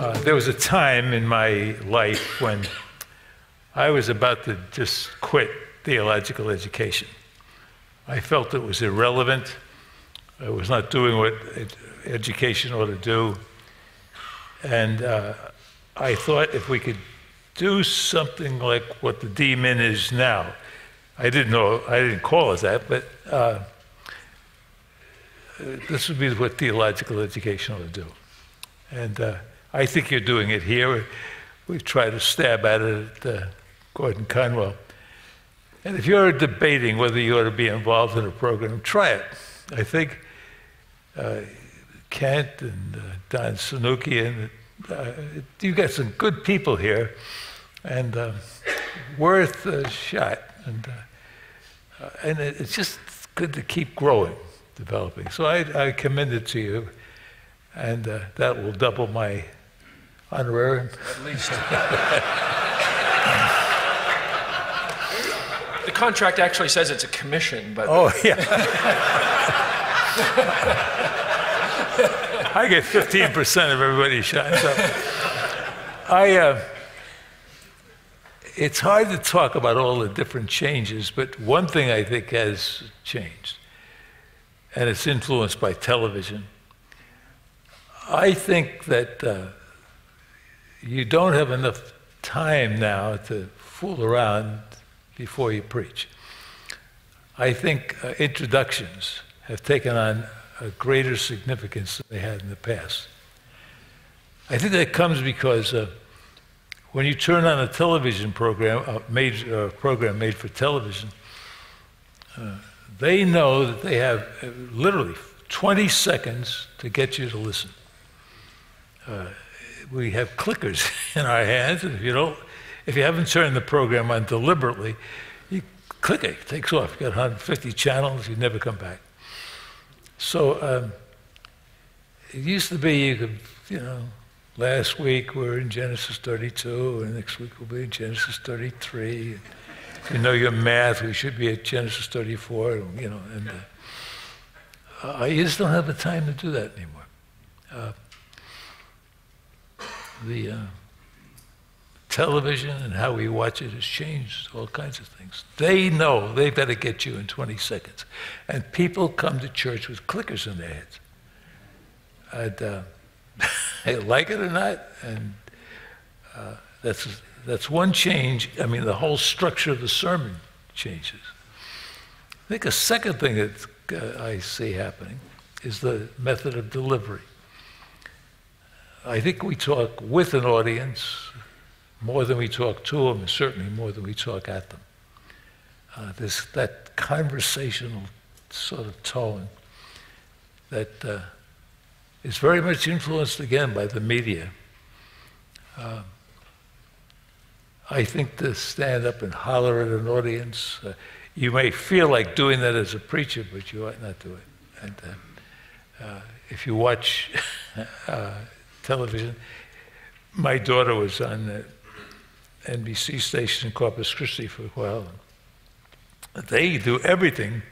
Uh, there was a time in my life when I was about to just quit theological education. I felt it was irrelevant. I was not doing what ed- education ought to do. And uh, I thought if we could do something like what the D-Min is now, I didn't know, I didn't call it that, but uh, this would be what theological education ought to do. And uh, I think you're doing it here. We try to stab at it at uh, Gordon Conwell. And if you're debating whether you ought to be involved in a program, try it. I think uh, Kent and uh, Don Sunukjian, uh, you've got some good people here, and uh, worth a shot. And, uh, uh, and it, it's just good to keep growing, developing. So I, I commend it to you, and uh, that will double my honorarium. At least. the contract actually says it's a commission, but. Oh, yeah. I get 15% of everybody shines up. I, uh, it's hard to talk about all the different changes, but one thing I think has changed, and it's influenced by television. I think that uh, you don't have enough time now to fool around before you preach. I think uh, introductions have taken on a greater significance than they had in the past. I think that comes because uh, when you turn on a television program, a major uh, program made for television, uh, they know that they have uh, literally 20 seconds to get you to listen. We have clickers in our hands, and if you don't, if you haven't turned the program on deliberately, you click it, it takes off. You got 150 channels, you never come back. So um, it used to be you could, you know, last week we're in Genesis 32, and next week we'll be in Genesis 33. If you know your math, we should be at Genesis 34, you know. And uh, I just don't have the time to do that anymore. Uh, the uh, television and how we watch it has changed all kinds of things. They know they better get you in 20 seconds. And people come to church with clickers in their heads. And uh, they like it or not, and uh, that's, that's one change. I mean, the whole structure of the sermon changes. I think a second thing that uh, I see happening is the method of delivery. I think we talk with an audience more than we talk to them, and certainly more than we talk at them. Uh, this, that conversational sort of tone that uh, is very much influenced again by the media. Uh, I think to stand up and holler at an audience, uh, you may feel like doing that as a preacher, but you ought not do it. And uh, uh, if you watch television. My daughter was on the NBC station in Corpus Christi for a while. They do everything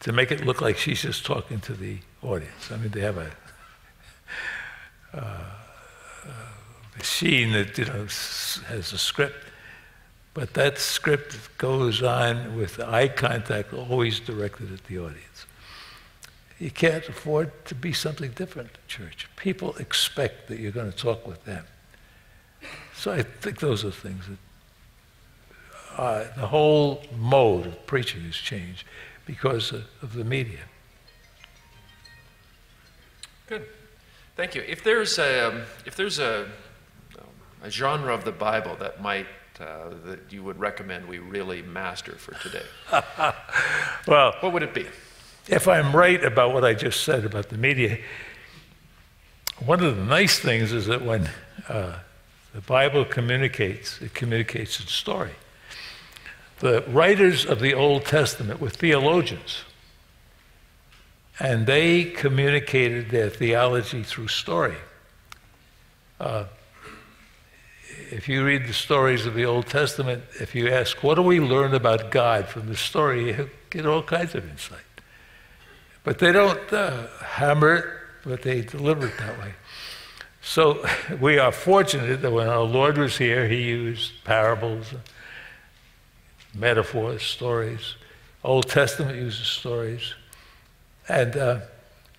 to make it look like she's just talking to the audience. I mean, they have a, uh, machine that you know has a script, but that script goes on with eye contact always directed at the audience. You can't afford to be something different in church. People expect that you're going to talk with them. So I think those are things that uh, the whole mode of preaching has changed because of, of the media. Good. Thank you. If there's a, um, if there's a, a genre of the Bible that might uh, that you would recommend we really master for today, well, what would it be? If I'm right about what I just said about the media, one of the nice things is that when uh, the Bible communicates, it communicates its story. The writers of the Old Testament were theologians, and they communicated their theology through story. Uh, if you read the stories of the Old Testament, if you ask, what do we learn about God from the story, you get all kinds of insight. But they don't uh, hammer it, but they deliver it that way. So we are fortunate that when our Lord was here, he used parables, metaphors, stories. Old Testament uses stories. And uh,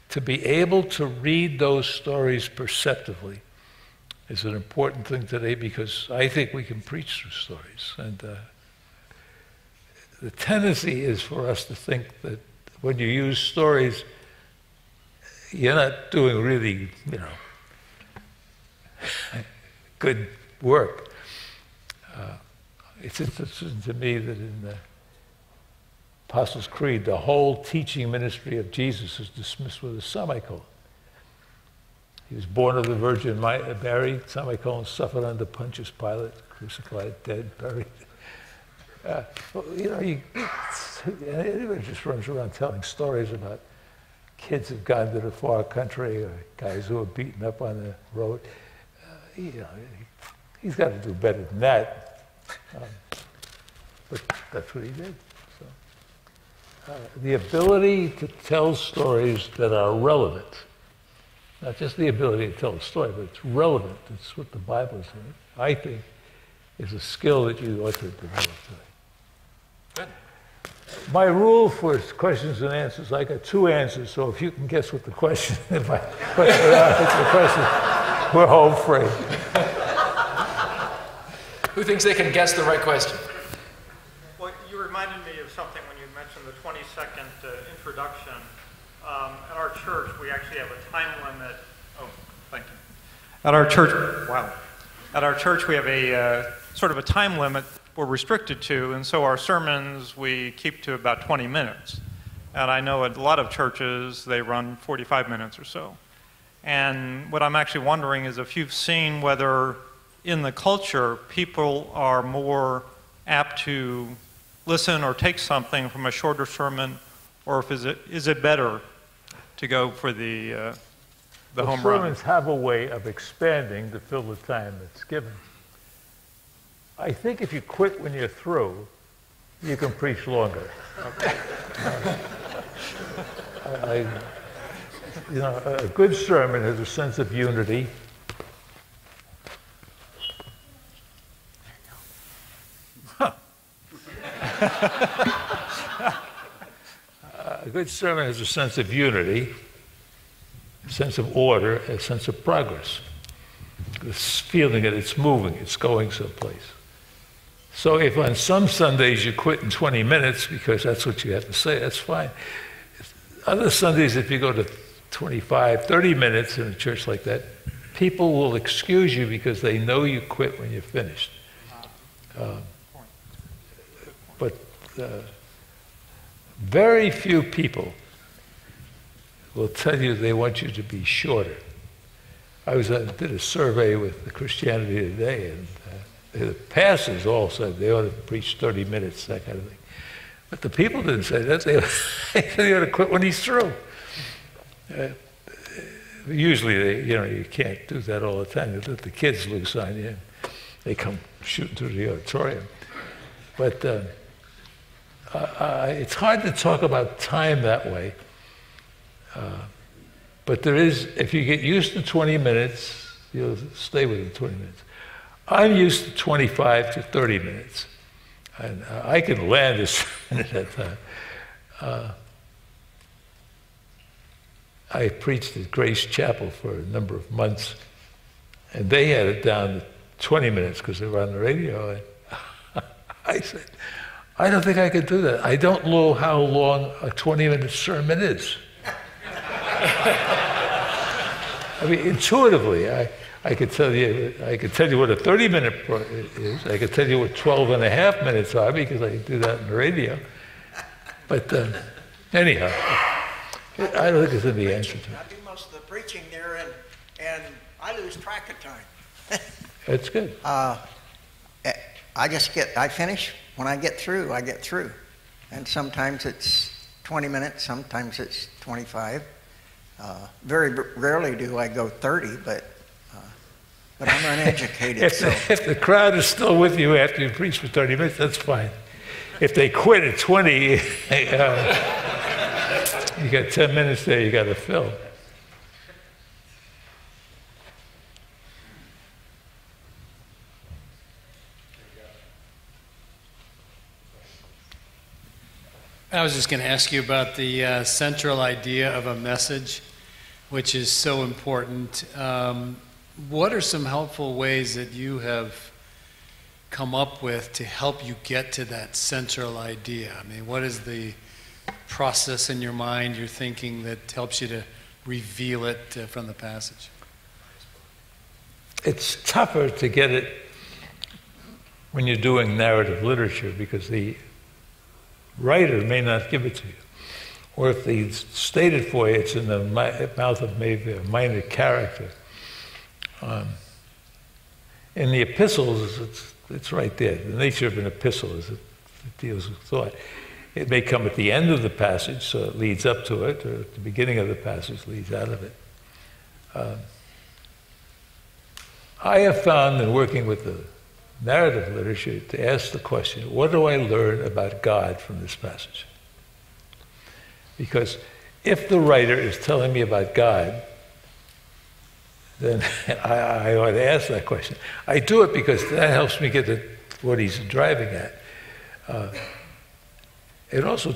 to be able to read those stories perceptively is an important thing today because I think we can preach through stories. And uh, the tendency is for us to think that when you use stories, you're not doing really, you know, good work. Uh, it's interesting to me that in the Apostles' Creed, the whole teaching ministry of Jesus is dismissed with a semicolon. He was born of the Virgin Mary, semicolon, suffered under Pontius Pilate, crucified, dead, buried. Uh, you know, you, anybody just runs around telling stories about kids who've gone to the far country or guys who are beaten up on the road. Uh, you know, he, has got to do better than that. Um, but that's what he did. So, uh, the ability to tell stories that are relevant, not just the ability to tell a story, but it's relevant. It's what the Bible saying. I think is a skill that you ought to develop. My rule for questions and answers, I got two answers, so if you can guess what the question, if I question the question, we're home free. Who thinks they can guess the right question? Well, you reminded me of something when you mentioned the 20 second uh, introduction. Um, at our church, we actually have a time limit. Oh, thank you. At our church, wow. At our church, we have a uh, sort of a time limit we're restricted to, and so our sermons we keep to about 20 minutes. And I know at a lot of churches they run 45 minutes or so. And what I'm actually wondering is if you've seen whether in the culture people are more apt to listen or take something from a shorter sermon, or if is it, is it better to go for the, uh, the well, home run? Sermons have a way of expanding to fill the time that's given. I think if you quit when you're through, you can preach longer. Okay. Uh, I, you know, a good sermon has a sense of unity. a good sermon has a sense of unity, a sense of order, a sense of progress. This feeling that it's moving, it's going someplace. So if on some Sundays you quit in 20 minutes because that's what you have to say, that's fine. Other Sundays, if you go to 25, 30 minutes in a church like that, people will excuse you because they know you quit when you're finished. Uh, but uh, very few people will tell you they want you to be shorter. I was uh, did a survey with the Christianity Today, and the pastors all said they ought to preach 30 minutes, that kind of thing. But the people didn't say that. They, they ought to quit when he's through. Uh, usually, they, you know, you can't do that all the time. You let the kids loose on you. They come shooting through the auditorium. But uh, it's hard to talk about time that way. Uh, but there is, if you get used to 20 minutes, you'll stay within 20 minutes. I'm used to 25 to 30 minutes. And uh, I can land a minute at time. Uh, I preached at Grace Chapel for a number of months, and they had it down to 20 minutes because they were on the radio. And I said, I don't think I could do that. I don't know how long a 20 minute sermon is. I mean, intuitively, I, I could tell you, I could tell you what a 30 minute is. I could tell you what 12 and a half minutes are because I do that in the radio. But uh, anyhow, I don't think there's any answer to it. I do most of the preaching there, and, and I lose track of time. That's good. Uh, eh, I just get, I finish. When I get through, I get through. And sometimes it's 20 minutes, sometimes it's 25. Uh, very rarely do I go 30, but but I'm uneducated. if, so. the, if the crowd is still with you after you preach for 30 minutes, that's fine. If they quit at 20, uh, you got 10 minutes there you got to fill. I was just going to ask you about the uh, central idea of a message, which is so important. Um, what are some helpful ways that you have come up with to help you get to that central idea? I mean, what is the process in your mind, your thinking, that helps you to reveal it uh, from the passage? It's tougher to get it when you're doing narrative literature because the writer may not give it to you. Or if they state it for you, it's in the mouth of maybe a minor character. Um, in the epistles, it's, it's right there. The nature of an epistle is it, it deals with thought. It may come at the end of the passage, so it leads up to it, or at the beginning of the passage leads out of it. Um, I have found in working with the narrative literature to ask the question what do I learn about God from this passage? Because if the writer is telling me about God, then I, I ought to ask that question. I do it because that helps me get to what he's driving at. Uh, it also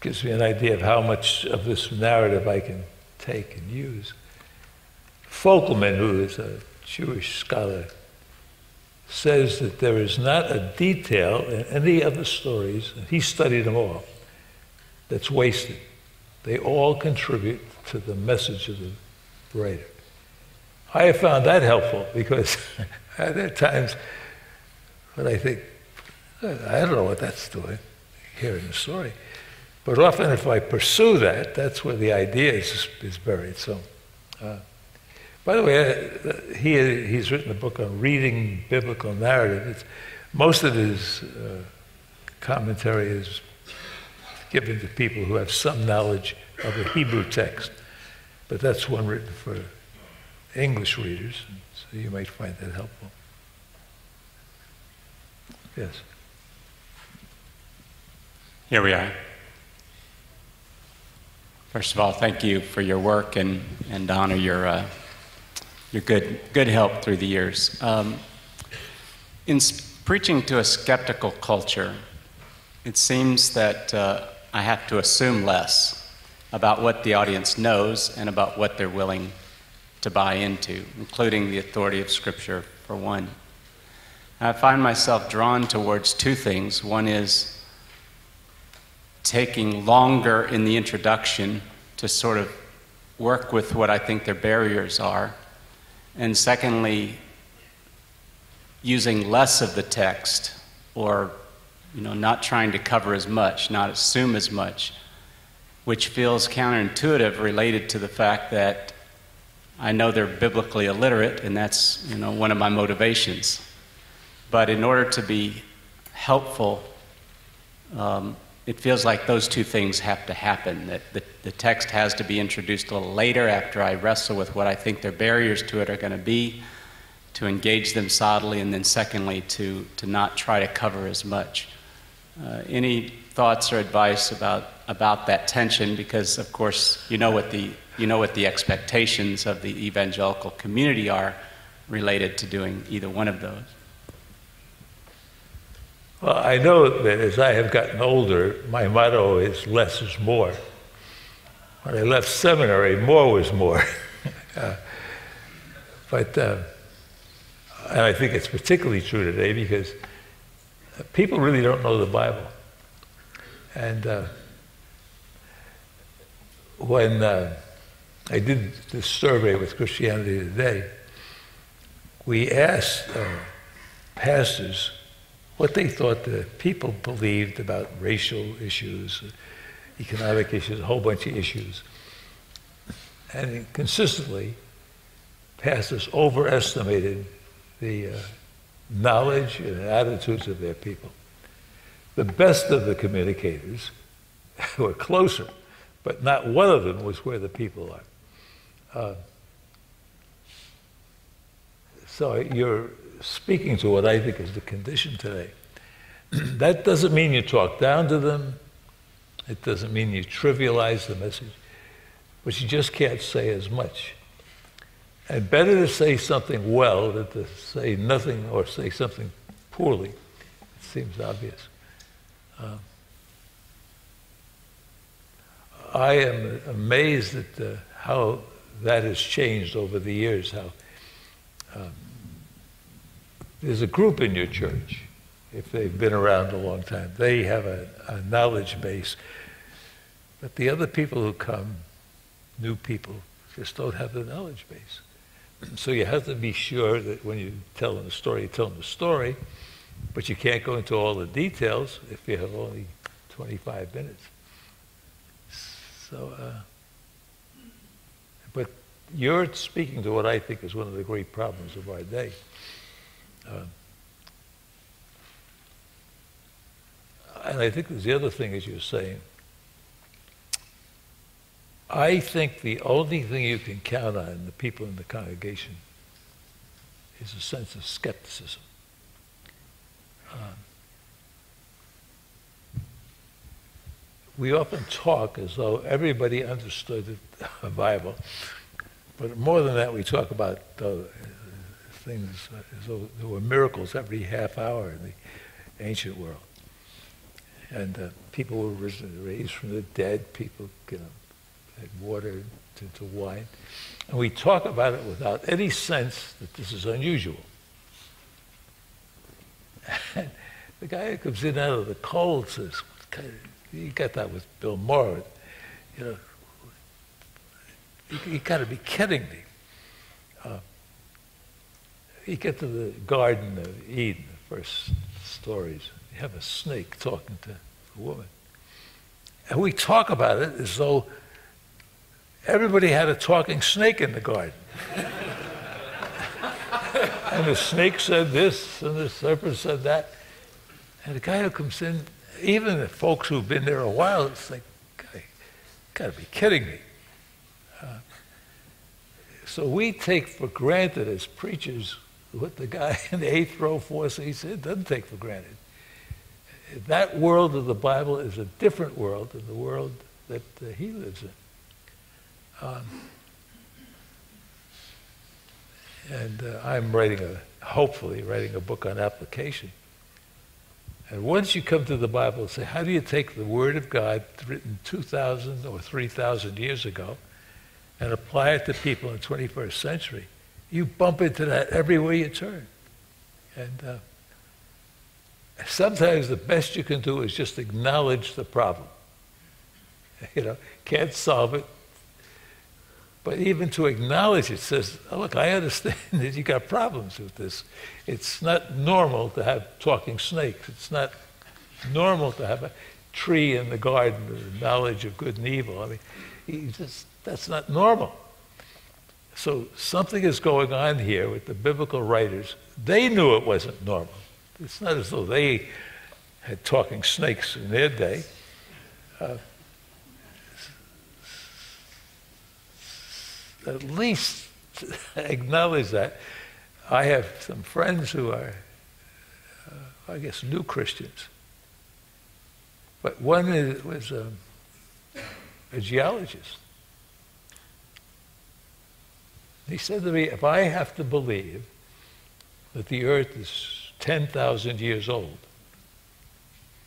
gives me an idea of how much of this narrative I can take and use. Fokkelman, who is a Jewish scholar, says that there is not a detail in any of the stories, and he studied them all, that's wasted. They all contribute to the message of the writer. I have found that helpful because there are times when I think, I don't know what that's doing here in the story. But often, if I pursue that, that's where the idea is, is buried. So, uh, by the way, uh, he, he's written a book on reading biblical narrative. It's, most of his uh, commentary is given to people who have some knowledge of the Hebrew text, but that's one written for English readers, so you might find that helpful. Yes. Here we are. First of all, thank you for your work and, and honor your, uh, your good, good help through the years. Um, in preaching to a skeptical culture, it seems that uh, I have to assume less about what the audience knows and about what they're willing to buy into, including the authority of Scripture, for one. I find myself drawn towards two things. One is taking longer in the introduction to sort of work with what I think their barriers are. And secondly, using less of the text or you know, not trying to cover as much, not assume as much, which feels counterintuitive related to the fact that I know they're biblically illiterate, and that's you know, one of my motivations. But in order to be helpful, um, it feels like those two things have to happen. That the, the text has to be introduced a little later after I wrestle with what I think their barriers to it are going to be, to engage them solidly, and then secondly, to, to not try to cover as much. Uh, any thoughts or advice about, about that tension? Because, of course, you know, what the, you know what the expectations of the evangelical community are related to doing either one of those. Well, I know that as I have gotten older, my motto is less is more. When I left seminary, more was more. uh, but, uh, and I think it's particularly true today because people really don't know the Bible. And uh, when uh, I did this survey with Christianity Today, we asked uh, pastors what they thought the people believed about racial issues, economic issues, a whole bunch of issues. And consistently, pastors overestimated the uh, knowledge and attitudes of their people. The best of the communicators were closer, but not one of them was where the people are. Uh, so you're speaking to what I think is the condition today. that doesn't mean you talk down to them. It doesn't mean you trivialize the message, but you just can't say as much. And better to say something well than to say nothing or say something poorly. It seems obvious. Uh, I am amazed at uh, how that has changed over the years. How um, there's a group in your church, if they've been around a long time, they have a, a knowledge base. But the other people who come, new people, just don't have the knowledge base. So you have to be sure that when you tell them a story, you tell them a story, but you can't go into all the details if you have only 25 minutes. So, uh, but you're speaking to what I think is one of the great problems of our day. Uh, and I think the other thing, as you're saying. I think the only thing you can count on in the people in the congregation is a sense of skepticism. Um, we often talk as though everybody understood the Bible, but more than that, we talk about uh, things as though there were miracles every half hour in the ancient world. And uh, people were risen, raised from the dead, people you know, water to, to wine. And we talk about it without any sense that this is unusual. And the guy who comes in out of the cold says, you got that with Bill Maher, you know, you, you got to be kidding me. Uh, you get to the Garden of Eden, the first stories, you have a snake talking to a woman. And we talk about it as though everybody had a talking snake in the garden. and the snake said this, and the serpent said that. And the guy who comes in, even the folks who've been there a while, it's like, gotta be kidding me. Uh, so we take for granted as preachers what the guy in the eighth row, fourth, he said, doesn't take for granted. That world of the Bible is a different world than the world that uh, he lives in. Um, and uh, I'm writing a, hopefully, writing a book on application. And once you come to the Bible and say, how do you take the Word of God written 2,000 or 3,000 years ago and apply it to people in the 21st century? You bump into that everywhere you turn. And uh, sometimes the best you can do is just acknowledge the problem. You know, can't solve it, but even to acknowledge it says, oh, look, I understand that you got problems with this. It's not normal to have talking snakes. It's not normal to have a tree in the garden, the knowledge of good and evil. I mean, just, that's not normal. So something is going on here with the biblical writers. They knew it wasn't normal. It's not as though they had talking snakes in their day. Uh, at least acknowledge that. I have some friends who are, uh, I guess, new Christians. But one is, was a, a geologist. He said to me, if I have to believe that the earth is 10,000 years old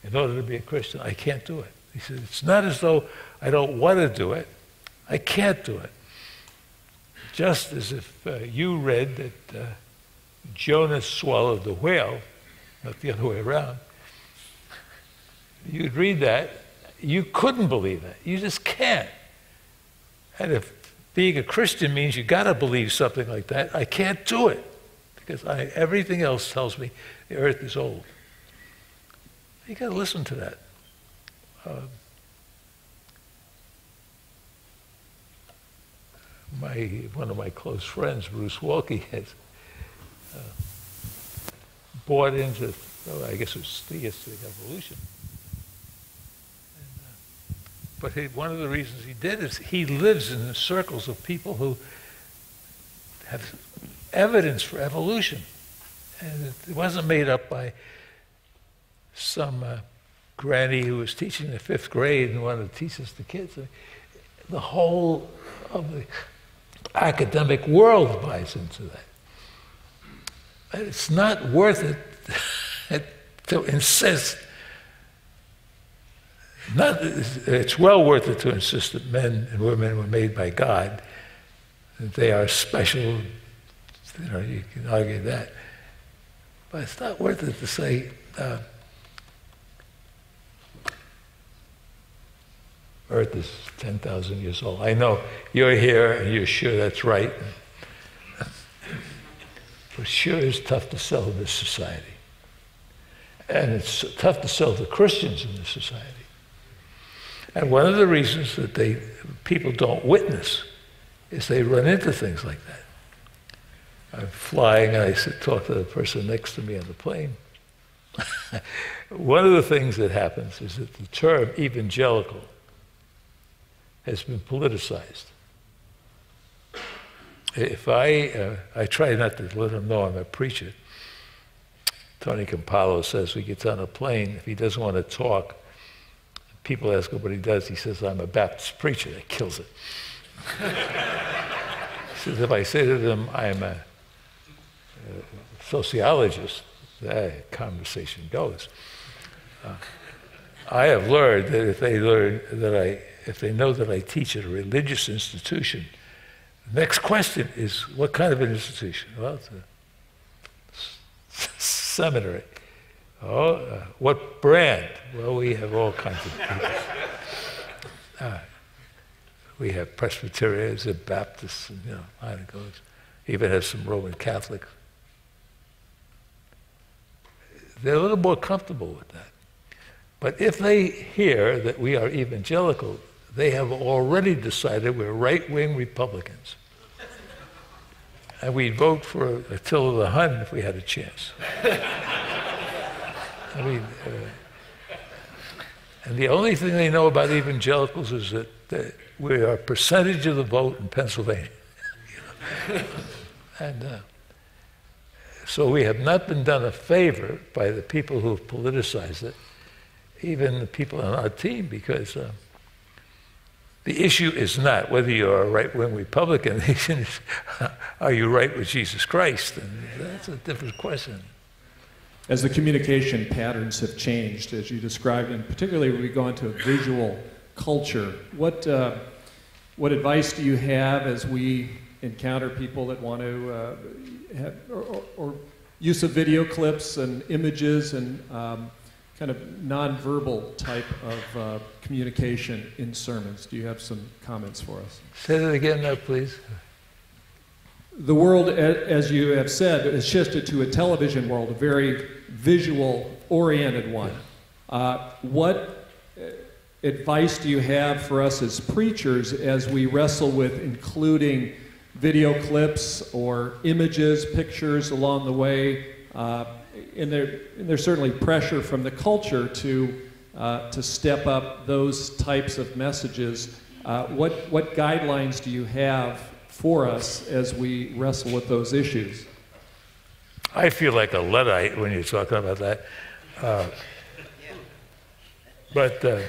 in order to be a Christian, I can't do it. He said, it's not as though I don't want to do it. I can't do it. Just as if uh, you read that uh, Jonah swallowed the whale, not the other way around, you'd read that, you couldn't believe that. You just can't. And if being a Christian means you've got to believe something like that, I can't do it because I, everything else tells me the earth is old. You got to listen to that. Um, my one of my close friends, Bruce Waltke, has uh, bought into, well, I guess it was theistic evolution. And, uh, but he, one of the reasons he did is he lives in the circles of people who have evidence for evolution. And it wasn't made up by some uh, granny who was teaching the fifth grade and wanted to teach us the kids. The whole of the academic world buys into that. It's not worth it to insist not, it's well worth it to insist that men and women were made by God, that they are special. You know, you can argue that. But it's not worth it to say, uh, Earth is 10,000 years old. I know you're here and you're sure that's right. But sure is tough to sell this society. And it's tough to sell to Christians in this society. And one of the reasons that they, people don't witness is they run into things like that. I'm flying and I sit, talk to the person next to me on the plane. one of the things that happens is that the term evangelical has been politicized. If I, uh, I try not to let him know I'm a preacher. Tony Campolo says he gets on a plane, if he doesn't want to talk, people ask him what he does, he says, I'm a Baptist preacher. That kills it. he says, if I say to them, I'm a, a sociologist, that conversation goes. Uh, I have learned that if they learn that I, if they know that I teach at a religious institution, the next question is, what kind of an institution? Well, it's a seminary. Oh, uh, what brand? Well, we have all kinds of people. Uh, we have Presbyterians and Baptists, and you know, it goes. Even have some Roman Catholics. They're a little more comfortable with that. But if they hear that we are evangelical, they have already decided we're right wing Republicans. and we'd vote for Attila the Hun if we had a chance. I mean, uh, and the only thing they know about evangelicals is that, we are a percentage of the vote in Pennsylvania. and uh, so we have not been done a favor by the people who have politicized it, even the people on our team, because. Uh, the issue is not whether you're a right wing Republican. The issue is, are you right with Jesus Christ? And that's a different question. As the communication patterns have changed, as you described, and particularly when we go into a visual culture, what, uh, what advice do you have as we encounter people that want to uh, have, or, or, use of video clips and images and um, kind of nonverbal type of uh, communication in sermons. Do you have some comments for us? Say that again, now, please. The world, as you have said, has shifted to a television world, a very visual oriented one. Uh, what uh, advice do you have for us as preachers as we wrestle with including video clips or images, pictures along the way? Uh, and, there, and there's certainly pressure from the culture to, uh, to step up those types of messages. Uh, what, what guidelines do you have for us as we wrestle with those issues? I feel like a Luddite when you're talking about that. Uh, but uh,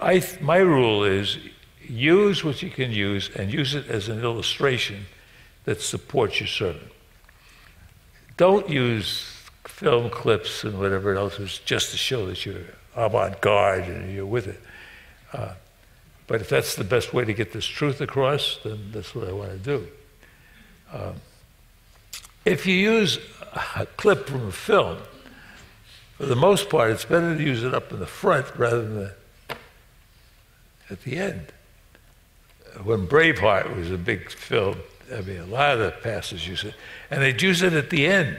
I, my rule is use what you can use and use it as an illustration that supports your sermon. Don't use film clips and whatever else just to show that you're avant garde and you're with it. Uh, but if that's the best way to get this truth across, then that's what I want to do. Um, if you use a clip from a film, for the most part, it's better to use it up in the front rather than the, at the end. When Braveheart was a big film, I mean, a lot of the pastors use it, and they'd use it at the end.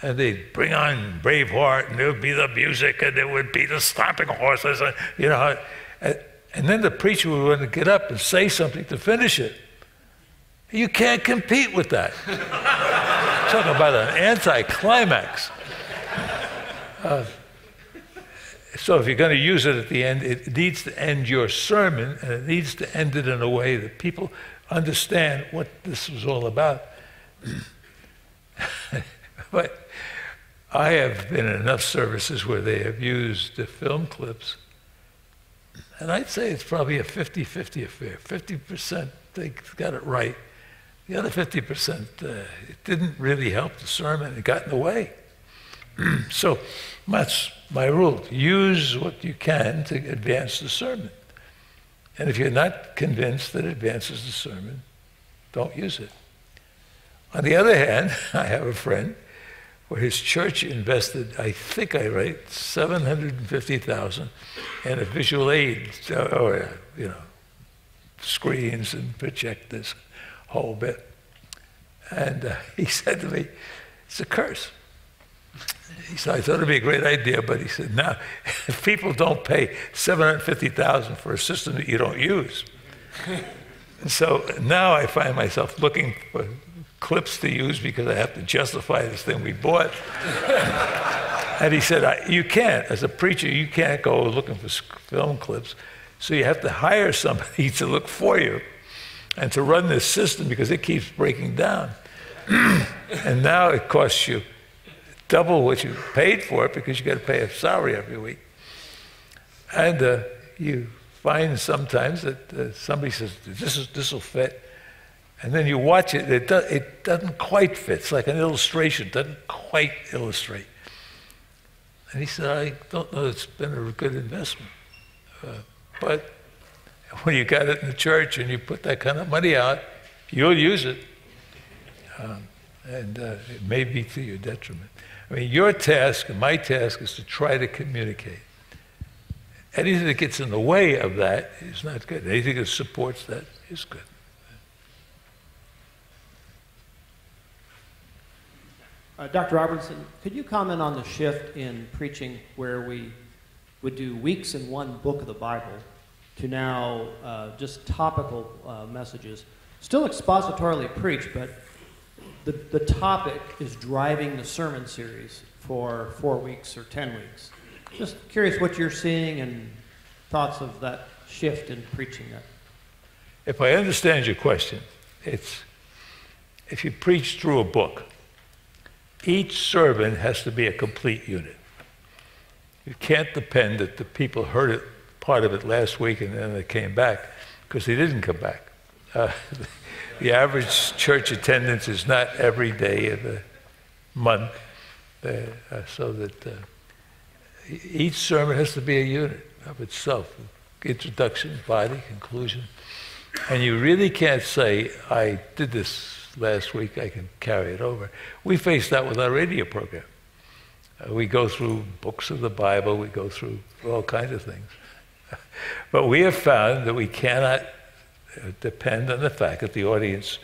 And they'd bring on Braveheart, and there would be the music, and there would be the stomping horses, and, you know. And, and then the preacher would want to get up and say something to finish it. You can't compete with that. Talk about an anticlimax. Uh, so if you're going to use it at the end, it needs to end your sermon, and it needs to end it in a way that people understand what this was all about. but I have been in enough services where they have used the film clips, and I'd say it's probably a 50 50 affair. 50% they got it right. The other 50%, uh, it didn't really help the sermon, it got in the way. so that's my rule. Use what you can to advance the sermon. And if you're not convinced that it advances the sermon, don't use it. On the other hand, I have a friend where his church invested, I think I right, 750,000 in a visual aid, uh, or, you know, screens and projectors, whole bit. And uh, he said to me, it's a curse. He said, I thought it'd be a great idea, but he said, now, if people don't pay 750000 for a system that you don't use. and so now I find myself looking for clips to use because I have to justify this thing we bought. and he said, You can't, as a preacher, you can't go looking for film clips. So you have to hire somebody to look for you and to run this system because it keeps breaking down. and now it costs you double what you paid for it because you got to pay a salary every week. And uh, you find sometimes that uh, somebody says, this, is, this will fit. And then you watch it, it, do, it doesn't quite fit. It's like an illustration, it doesn't quite illustrate. And he said, I don't know it's been a good investment. Uh, but when you got it in the church and you put that kind of money out, you'll use it. Um, and uh, it may be to your detriment. I mean, your task and my task is to try to communicate. Anything that gets in the way of that is not good. Anything that supports that is good. Uh, Dr. Robertson, could you comment on the shift in preaching where we would do weeks in one book of the Bible to now uh, just topical uh, messages? Still expositorily preached, but the, the topic is driving the sermon series for four weeks or ten weeks. Just curious what you're seeing and thoughts of that shift in preaching that. If I understand your question, it's if you preach through a book, each sermon has to be a complete unit. You can't depend that the people heard it, part of it last week and then they came back, because they didn't come back. Uh, the average church attendance is not every day of the month, uh, uh, so that uh, each sermon has to be a unit of itself introduction, body, conclusion. And you really can't say, I did this last week, I can carry it over. We face that with our radio program. Uh, we go through books of the Bible, we go through all kinds of things. but we have found that we cannot depend on the fact that the audience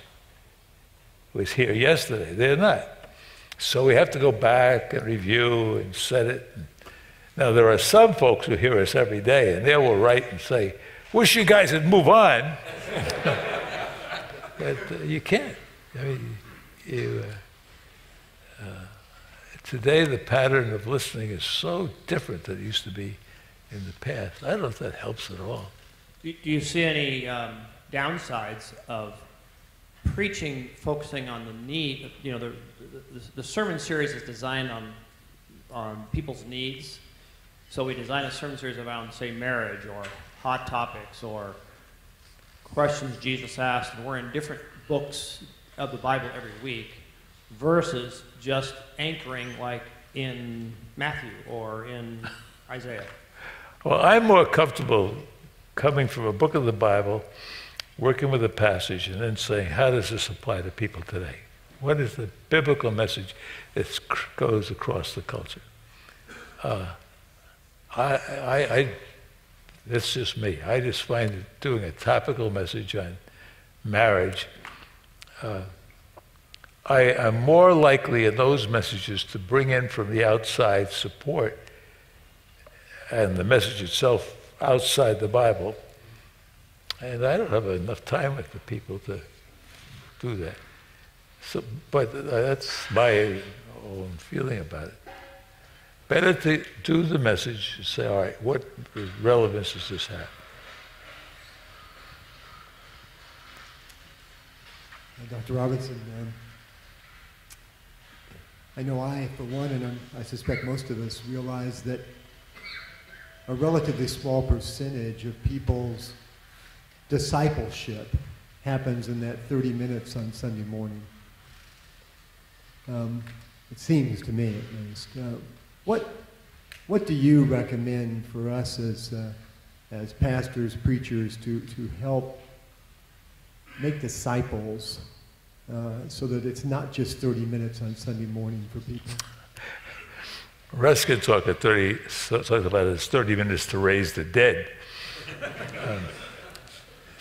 was here yesterday. They're not. So we have to go back and review and set it. Now, there are some folks who hear us every day, and they will write and say, Wish you guys would move on. but uh, you can't. I mean, you, uh, uh, today the pattern of listening is so different than it used to be in the past. I don't know if that helps at all. Do, you see any um, downsides of preaching focusing on the need? You know, the, the, the sermon series is designed on on people's needs. So we design a sermon series around, say, marriage or hot topics or questions Jesus asked, and we're in different books of the Bible every week versus just anchoring like in Matthew or in Isaiah? Well, I'm more comfortable coming from a book of the Bible, working with a passage, and then saying, how does this apply to people today? What is the biblical message that goes across the culture? Uh, I, I, I, that's just me. I just find doing a topical message on marriage uh, I am more likely in those messages to bring in from the outside support and the message itself outside the Bible. And I don't have enough time with the people to do that. So, but that's my own feeling about it. Better to do the message and say, all right, what relevance does this have? Dr. Robinson. Um, I know I, for one, and I'm, i suspect most of us, realize that a relatively small percentage of people's discipleship happens in that 30 minutes on Sunday morning. Um, It seems to me, at least. Uh, what what do you recommend for us as uh, as pastors, preachers, to to help make disciples, uh, so that it's not just 30 minutes on Sunday morning for people? Russ can talk at 30, talk about it as 30 minutes to raise the dead. Um,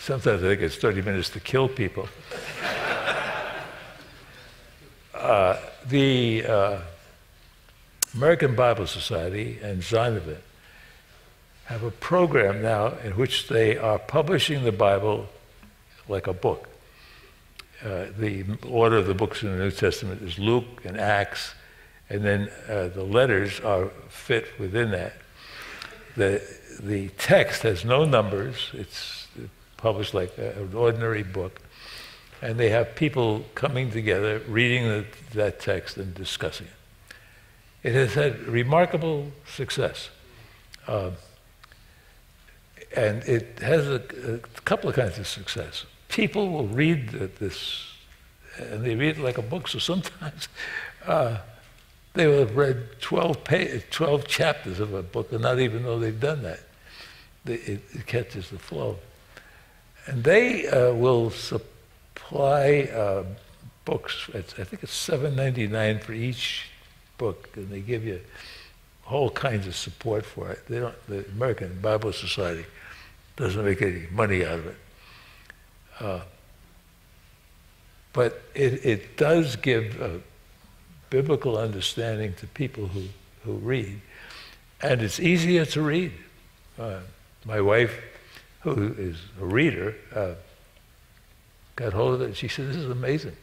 sometimes I think it's 30 minutes to kill people. Uh, the uh, American Bible Society and Zondervan have a program now in which they are publishing the Bible like a book. Uh, the order of the books in the New Testament is Luke and Acts, and then uh, the letters are fit within that. The, the text has no numbers, it's published like an ordinary book, and they have people coming together, reading the, that text and discussing it. It has had remarkable success. Uh, and it has a, a, couple of kinds of success. People will read this, and they read it like a book, so sometimes uh, they will have read 12, page, 12 chapters of a book and not even know they've done that. It, it catches the flow. And they uh, will supply uh, books. I think it's $7.99 for each book, and they give you all kinds of support for it. They don't, the American Bible Society doesn't make any money out of it. Uh, but it, it does give a biblical understanding to people who, who read. And it's easier to read. Uh, my wife, who is a reader, uh, got hold of it. She said, This is amazing.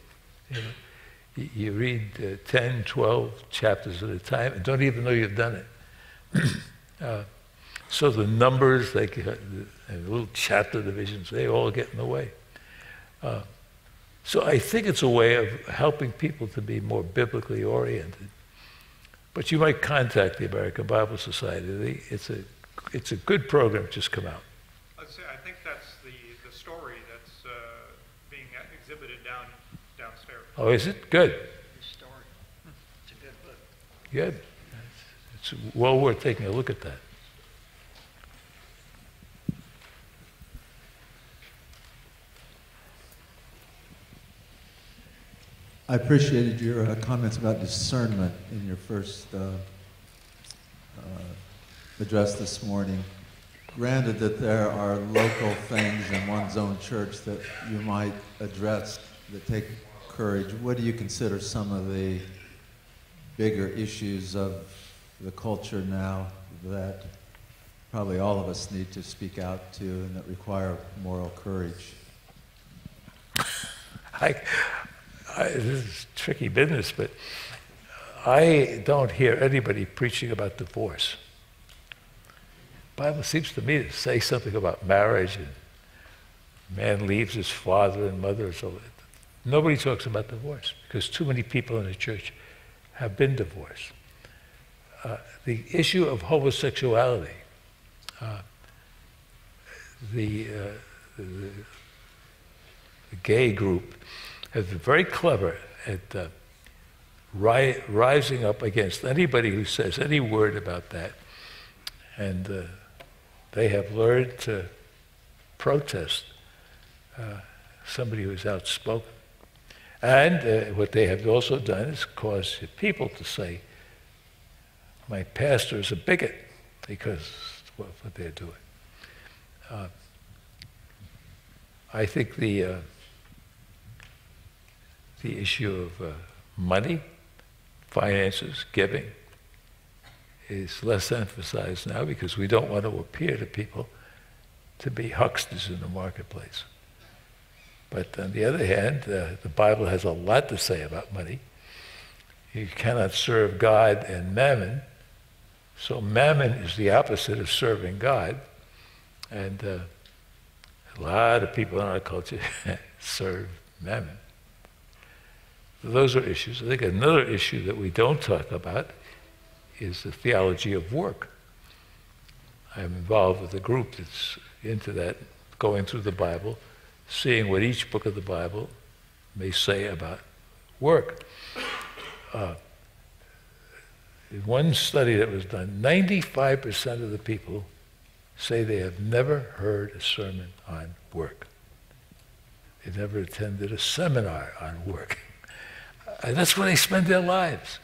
You, know, you, you read uh, 10, 12 chapters at a time and don't even know you've done it. Uh, so the numbers, uh, the little chapter divisions, they all get in the way. Uh, so I think it's a way of helping people to be more biblically oriented. But you might contact the American Bible Society. It's a, it's a good program just come out. I think that's the, the story that's uh, being exhibited down downstairs. Oh, is it? Good. It's a good book. Good. It's well worth taking a look at that. I appreciated your uh, comments about discernment in your first uh, uh, address this morning. Granted that there are local things in one's own church that you might address that take courage, what do you consider some of the bigger issues of the culture now that probably all of us need to speak out to and that require moral courage? I, I, this is tricky business, but I don't hear anybody preaching about divorce. Bible seems to me to say something about marriage and man leaves his father and mother. So nobody talks about divorce because too many people in the church have been divorced. Uh, the issue of homosexuality, uh, the, uh, the, the gay group has been very clever at uh, ri- rising up against anybody who says any word about that. And uh, they have learned to protest uh, somebody who's outspoken. And uh, what they have also done is cause people to say, my pastor is a bigot because of what they're doing. Uh, I think the uh, the issue of uh, money, finances, giving is less emphasized now because we don't want to appear to people to be hucksters in the marketplace. But on the other hand, uh, the Bible has a lot to say about money. You cannot serve God and mammon. So mammon is the opposite of serving God. And uh, a lot of people in our culture serve mammon. Those are issues. I think another issue that we don't talk about is the theology of work. I'm involved with a group that's into that, going through the Bible, seeing what each book of the Bible may say about work. Uh, one study that was done, 95% of the people say they have never heard a sermon on work. They never attended a seminar on work. And that's where they spend their lives.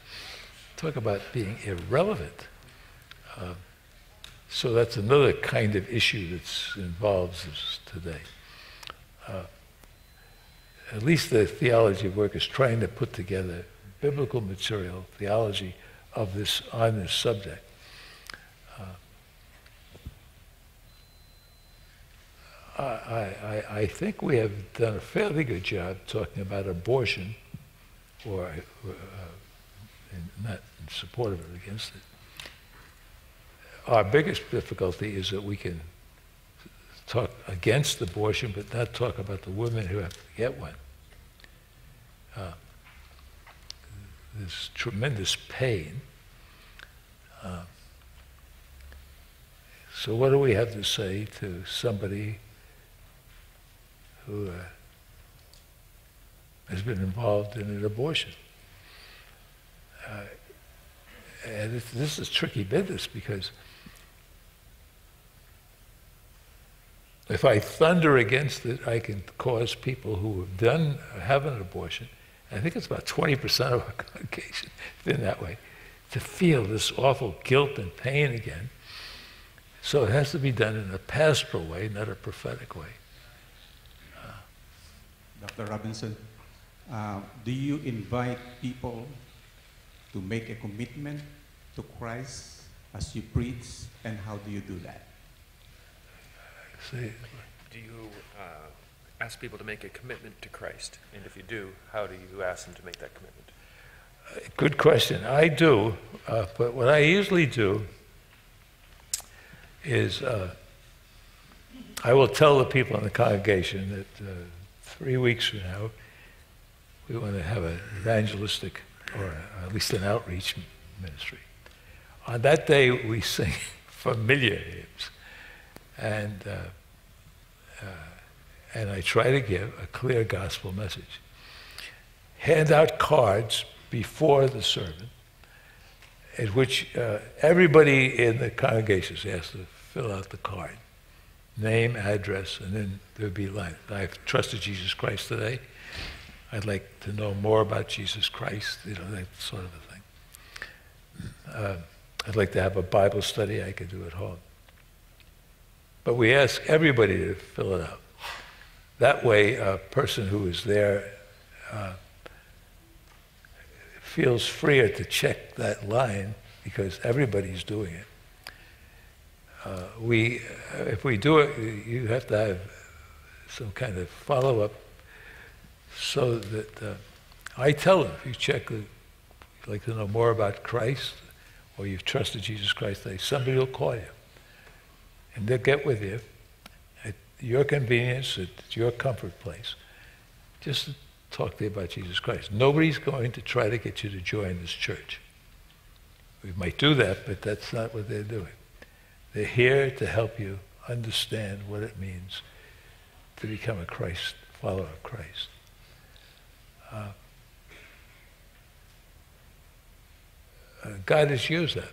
Talk about being irrelevant. Uh, so that's another kind of issue that involves us today. Uh, at least the theology of work is trying to put together biblical material, theology of this on this subject. Uh, I, I, I think we have done a fairly good job talking about abortion, or uh, not in support of it, against it. Our biggest difficulty is that we can talk against abortion, but not talk about the women who have to get one. Uh, there's tremendous pain. Uh, so, what do we have to say to somebody who uh, has been involved in an abortion? Uh, and this is tricky business because if I thunder against it, I can cause people who have done have an abortion I think it's about 20% of our congregation been that way, to feel this awful guilt and pain again. So it has to be done in a pastoral way, not a prophetic way. Uh, Dr. Robinson, uh, do you invite people to make a commitment to Christ as you preach, and how do you do that? See, do you uh, ask people to make a commitment to Christ? And if you do, how do you ask them to make that commitment? Good question. I do, uh, but what I usually do is uh, I will tell the people in the congregation that uh, three weeks from now we want to have an evangelistic or at least an outreach ministry. On that day, we sing familiar hymns, and uh, uh, and I try to give a clear gospel message. Hand out cards before the sermon, in which uh, everybody in the congregation has to fill out the card name, address, and then there'll be line. I've trusted Jesus Christ today. I'd like to know more about Jesus Christ, you know, that sort of a thing. Uh, I'd like to have a Bible study I could do at home. But we ask everybody to fill it out. That way, a person who is there uh, feels freer to check that line because everybody's doing it. Uh, we, uh, if we do it, you have to have some kind of follow-up so that uh, I tell them, if you check, you'd like to know more about Christ, or you've trusted Jesus Christ, somebody will call you, and they'll get with you at your convenience, at your comfort place, just to talk to you about Jesus Christ. Nobody's going to try to get you to join this church. We might do that, but that's not what they're doing. They're here to help you understand what it means to become a Christ follower of Christ. Uh, uh, God has used that.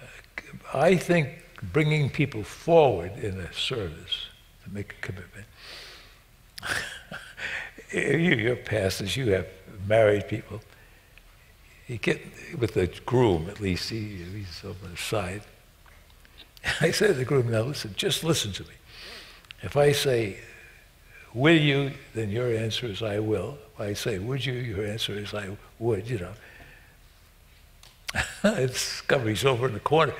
Uh, I think bringing people forward in a service to make a commitment. you, your pastors, you have married people. You get with the groom, at least, he, he's over the side. I say to the groom, now listen, just listen to me. If I say, will you, then your answer is I will. If I say, would you, your answer is I would, you know. it's he's over in the corner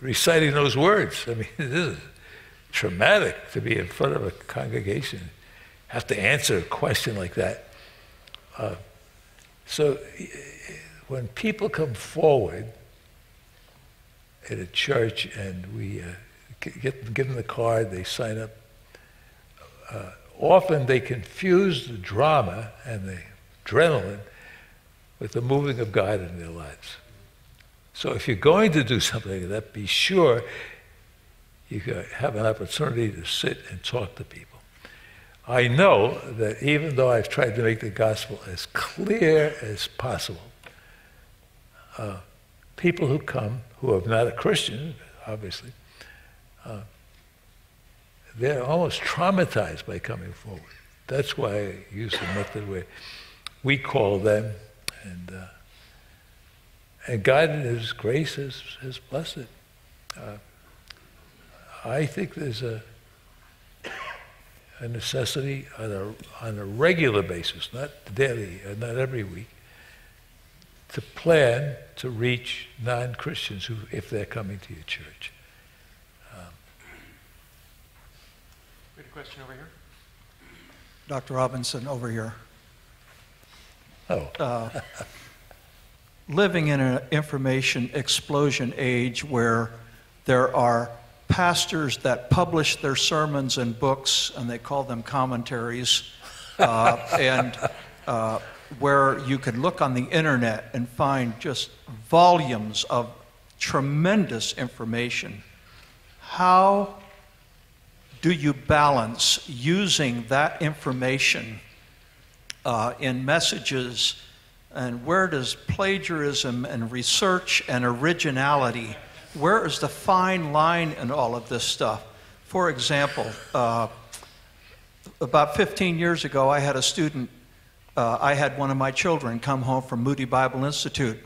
reciting those words. I mean, this is traumatic to be in front of a congregation, have to answer a question like that. Uh, so when people come forward at a church and we uh, get, give them the card, they sign up, uh, often they confuse the drama and the adrenaline with the moving of God in their lives. So if you're going to do something like that, be sure you have an opportunity to sit and talk to people. I know that even though I've tried to make the gospel as clear as possible, uh, people who come who are not a Christian, obviously, uh, they're almost traumatized by coming forward. That's why I use the method where we call them, and uh, and God in His grace has, has blessed it. Uh, I think there's a a necessity on a on a regular basis, not daily, uh, not every week, to plan to reach non-Christians who, if they're coming to your church. We had a question over here. Dr. Robinson over here. Oh. Uh, living in an information explosion age where there are pastors that publish their sermons and books and they call them commentaries, uh, and uh, where you can look on the internet and find just volumes of tremendous information. How do you balance using that information uh, in messages, and where does plagiarism and research and originality, where is the fine line in all of this stuff? For example, uh, about 15 years ago, I had a student, uh, I had one of my children come home from Moody Bible Institute,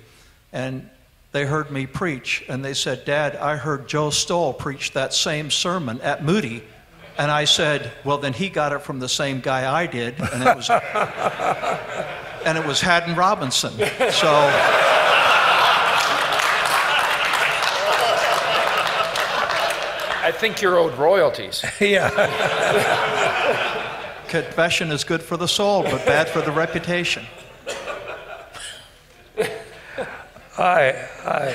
and they heard me preach, and they said, Dad, I heard Joe Stowell preach that same sermon at Moody and I said, well, then he got it from the same guy I did, and it was, and it was Haddon Robinson. So. I think you're owed royalties. yeah. Confession is good for the soul, but bad for the reputation. I, I,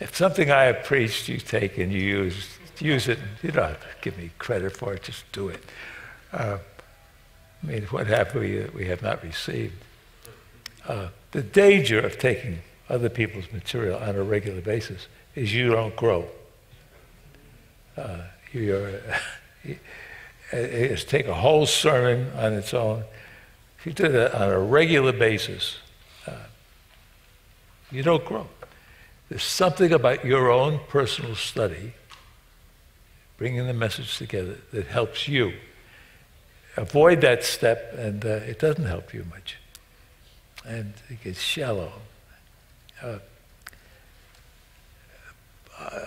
if something I have preached you take and you use, use it. You don't have to give me credit for it, just do it. Uh, I mean, what have we, that we have not received? Uh, the danger of taking other people's material on a regular basis is you don't grow. Uh, you're, it's take a whole sermon on its own. If you do that on a regular basis, uh, you don't grow. There's something about your own personal study bringing the message together that helps you. Avoid that step, and uh, it doesn't help you much. And it gets shallow. Uh,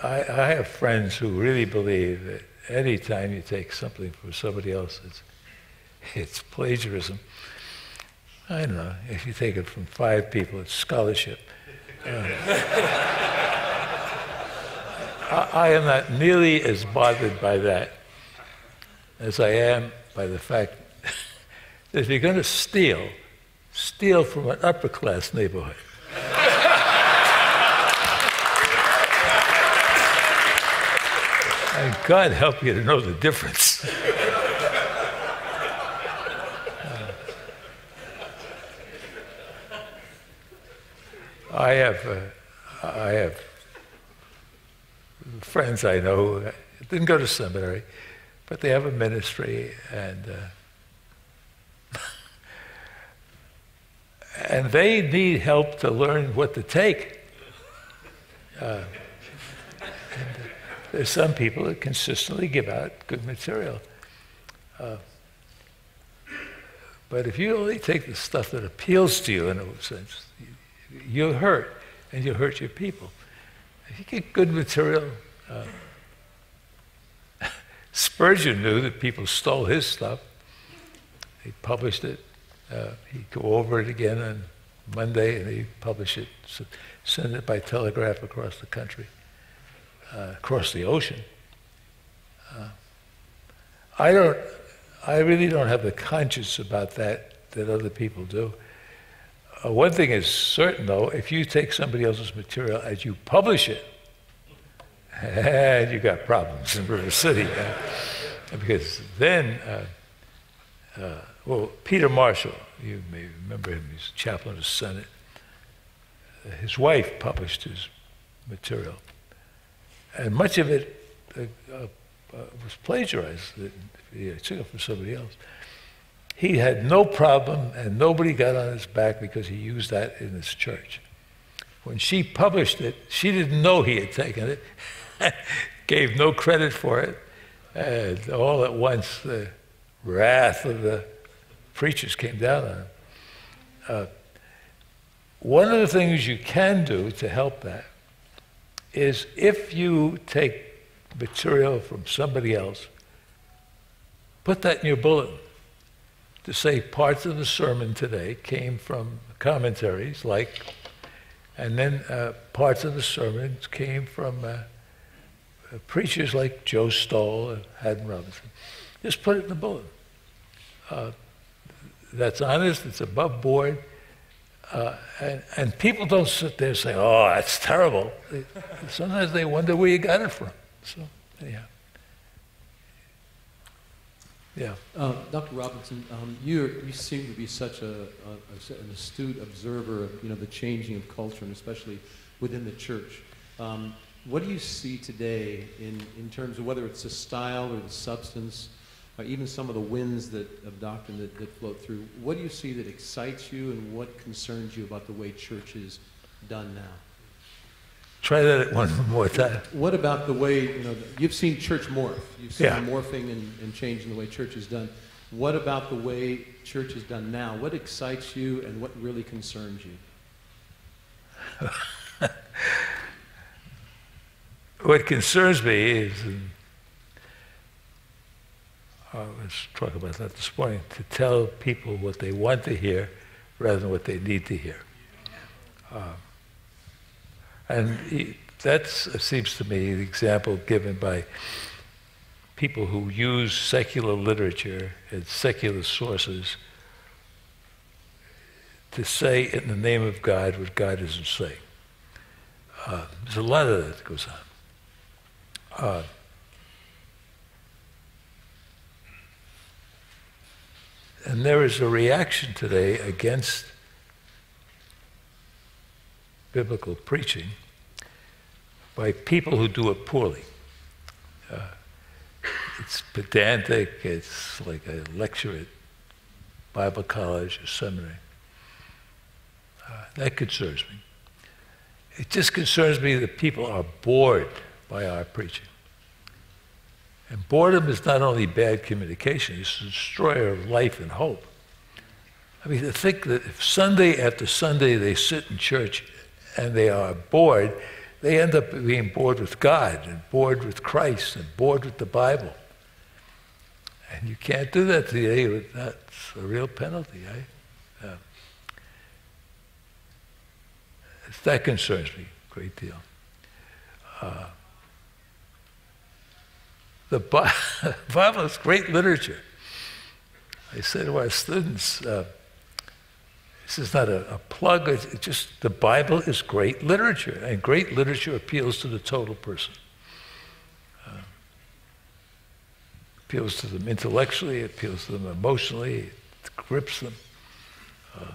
I, I, have friends who really believe that any time you take something from somebody else, it's, it's plagiarism. I don't know. If you take it from five people, it's scholarship. Uh, I, I am not nearly as bothered by that as I am by the fact that if you're going to steal, steal from an upper class neighborhood. and God help you to know the difference. I have, uh, I have friends I know who didn't go to seminary, but they have a ministry and uh, and they need help to learn what to take. Uh, there's some people that consistently give out good material. Uh, but if you only take the stuff that appeals to you in a sense, you, will hurt, and you hurt your people. If you get good material, uh, Spurgeon knew that people stole his stuff. He published it. Uh, he'd go over it again on Monday and he'd publish it, so send it by telegraph across the country, uh, across the ocean. Uh, I don't, I really don't have the conscience about that that other people do. Uh, one thing is certain, though, if you take somebody else's material as you publish it, and you got problems in River City. Because then, uh, uh, well, Peter Marshall, you may remember him, he's chaplain of the Senate. His wife published his material. And much of it uh, uh, was plagiarized. He took it from somebody else. He had no problem, and nobody got on his back because he used that in his church. When she published it, she didn't know he had taken it, gave no credit for it, and all at once the wrath of the preachers came down on him. Uh, one of the things you can do to help that is if you take material from somebody else, put that in your bulletin to say parts of the sermon today came from commentaries like, and then uh, parts of the sermons came from uh, preachers like Joe Stowell and Haddon Robinson. Just put it in the bulletin. Uh, that's honest, it's above board, uh, and, and people don't sit there and say, oh, that's terrible. They, sometimes they wonder where you got it from. So, yeah. Yeah. Uh, Dr. Robinson, um, you you seem to be such a, a, an astute observer of you know the changing of culture, and especially within the church. Um, what do you see today in, in terms of whether it's the style or the substance, or even some of the winds that, of doctrine that, that float through? What do you see that excites you, and what concerns you about the way church is done now? Try that one more time. What about the way, you know, you've seen church morph. You've seen Yeah. morphing and, and change in the way church is done. What about the way church is done now? What excites you and what really concerns you? What concerns me is, I was talking about that this morning, to tell people what they want to hear rather than what they need to hear. Um, and that seems to me, the example given by people who use secular literature and secular sources to say in the name of God what God isn't saying. Uh, there's a lot of that that goes on. Uh, and there is a reaction today against biblical preaching by people who do it poorly. Uh, it's pedantic, it's like a lecture at Bible college or seminary. Uh, that concerns me. It just concerns me that people are bored by our preaching. And boredom is not only bad communication, it's a destroyer of life and hope. I mean, to think that if Sunday after Sunday they sit in church and they are bored, they end up being bored with God and bored with Christ and bored with the Bible. And you can't do that today. That's a real penalty. Eh? Yeah. That concerns me a great deal. Uh, the Bible is great literature. I say to our students, uh, this is not a, a plug, it's just the Bible is great literature, and great literature appeals to the total person. Uh, appeals to them intellectually, appeals to them emotionally, it grips them. Uh,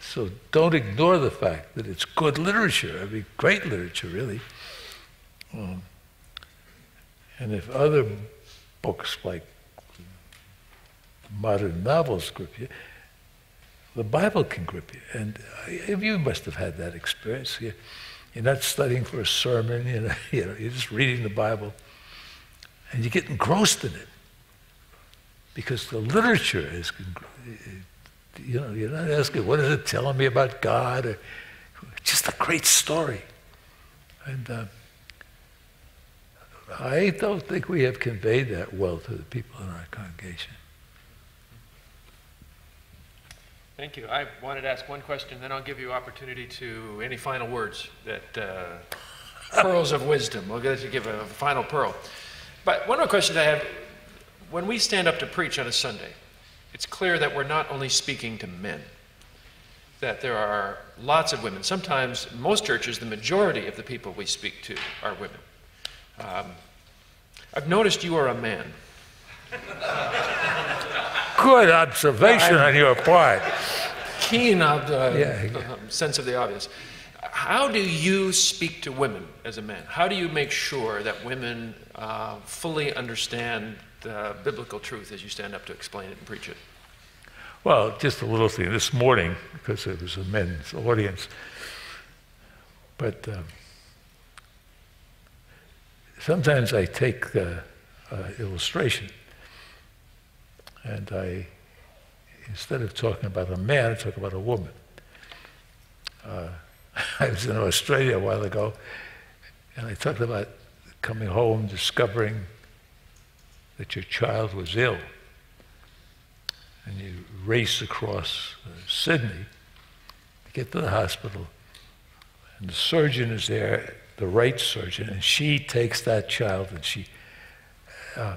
so don't ignore the fact that it's good literature. I mean, great literature, really. Um, and if other books like modern novels grip you, the Bible can grip you. And you must have had that experience. You- You're not studying for a sermon, you know, you know, you're just reading the Bible, and you get engrossed in it because the literature is, you know, you're not asking, what is it telling me about God? Or, just a great story. And uh, I don't think we have conveyed that well to the people in our congregation. Thank you. I wanted to ask one question, then I'll give you opportunity to any final words that uh, pearls of wisdom. We'll get to give a final pearl. But one of the questions I have: when we stand up to preach on a Sunday, it's clear that we're not only speaking to men. That there are lots of women. Sometimes, most churches, the majority of the people we speak to are women. Um, I've noticed you are a man. Good observation on your part. keen of the Yeah, yeah. um, sense of the obvious. How do you speak to women as a man? How do you make sure that women uh, fully understand the biblical truth as you stand up to explain it and preach it? Well, just a little thing. This morning, because it was a men's audience, but um, sometimes I take uh, uh, illustration and I, instead of talking about a man, I talk about a woman. Uh, I was in Australia a while ago, and I talked about coming home, discovering that your child was ill. And you race across uh, Sydney to get to the hospital, and the surgeon is there, the right surgeon, and she takes that child and she. Uh,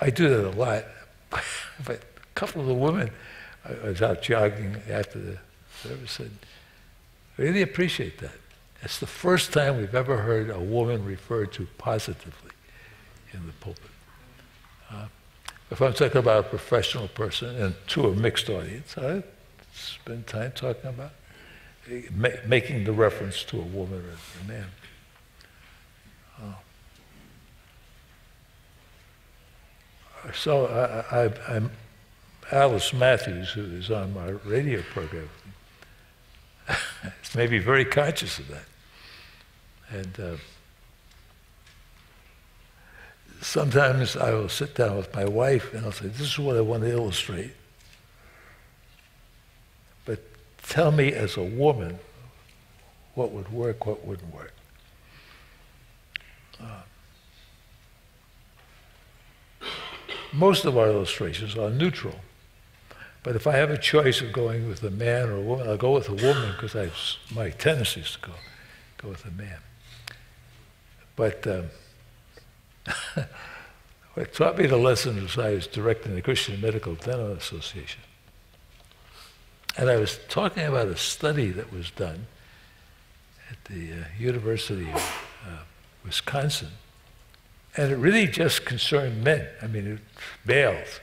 I do that a lot, but a couple of the women, I was out jogging after the service, said, really appreciate that. It's the first time we've ever heard a woman referred to positively in the pulpit. Uh, if I'm talking about a professional person and to a mixed audience, I spend time talking about ma- making the reference to a woman or a man. Uh, so I, I, I'm Alice Mathews, who is on my radio program, may be very conscious of that. And uh, sometimes I will sit down with my wife and I'll say, This is what I want to illustrate. But tell me as a woman what would work, what wouldn't work. Uh, most of our illustrations are neutral. But if I have a choice of going with a man or a woman, I'll go with a woman because my tendency is to go, go with a man. But um, what taught me the lesson was I was directing the Christian Medical Dental Association. And I was talking about a study that was done at the uh, University of uh, Wisconsin. And it really just concerned men. I mean, it, males.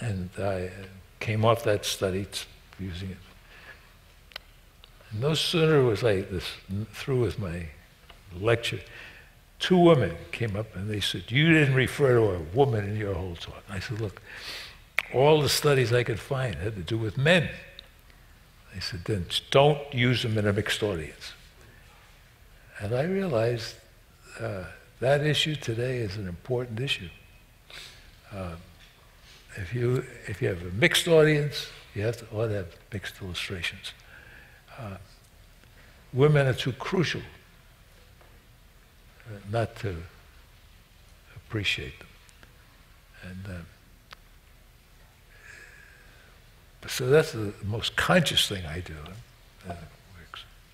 And I came off that study using it. And no sooner was I this, through with my lecture, two women came up and they said, You didn't refer to a woman in your whole talk. I said, Look, all the studies I could find had to do with men. They said, Then don't use them in a mixed audience. And I realized uh, that issue today is an important issue. Uh, if you, if you have a mixed audience, you have to ought to have mixed illustrations. Uh, women are too crucial uh, not to appreciate them. And uh, so that's the most conscious thing I do.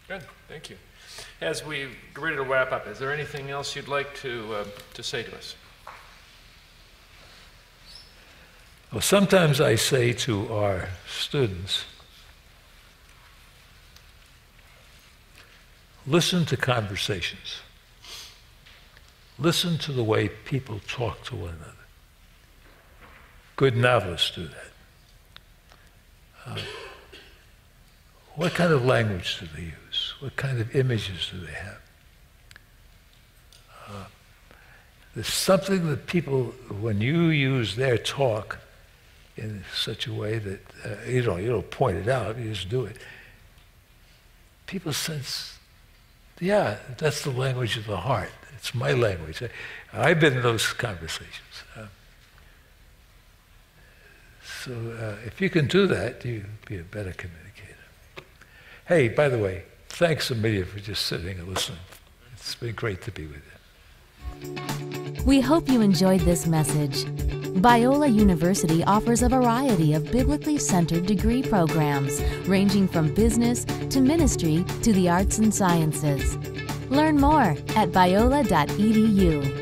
Good, thank you. As we get ready to wrap up, is there anything else you'd like to, uh, to say to us? Well, sometimes I say to our students, listen to conversations. Listen to the way people talk to one another. Good novelists do that. Uh, what kind of language do they use? What kind of images do they have? Uh, there's something that people, when you use their talk, in such a way that uh, you don't you don't point it out, you just do it. People sense, yeah, that's the language of the heart. It's my language. I, have been in those conversations. Uh, so uh, if you can do that, you'll be a better communicator. Hey, by the way, thanks Amelia for just sitting and listening. It's been great to be with you. We hope you enjoyed this message. Biola University offers a variety of biblically centered degree programs, ranging from business to ministry to the arts and sciences. Learn more at biola.edu.